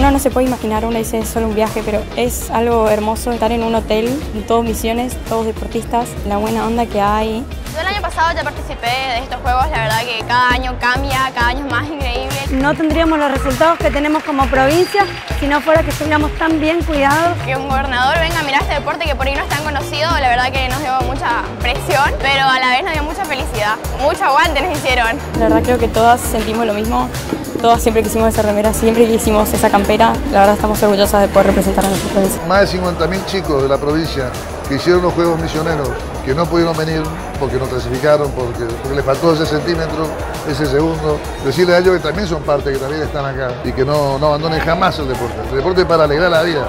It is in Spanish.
no se puede imaginar, uno dice es solo un viaje, pero es algo hermoso estar en un hotel, todos misiones, todos deportistas, la buena onda que hay. Yo el año pasado ya participé de estos juegos, la verdad que cada año cambia, cada año es más increíble. No tendríamos los resultados que tenemos como provincia si no fuera que estuviéramos tan bien cuidados. Que un gobernador venga a mirar este deporte que por ahí no es tan conocido, la verdad que nos dio mucha presión, pero a la vez nos dio mucha felicidad. Mucho aguante nos hicieron. La verdad creo que todas sentimos lo mismo, todas siempre quisimos esa remera, siempre quisimos esa campera, la verdad estamos orgullosas de poder representar a nuestra provincia. Más de 50.000 chicos de la provincia que hicieron los Juegos Misioneros, que no pudieron venir porque no clasificaron, porque, porque les faltó ese centímetro, ese segundo. Decirle a ellos que también son parte, que también están acá y que no, no abandonen jamás el deporte. El deporte es para alegrar la vida.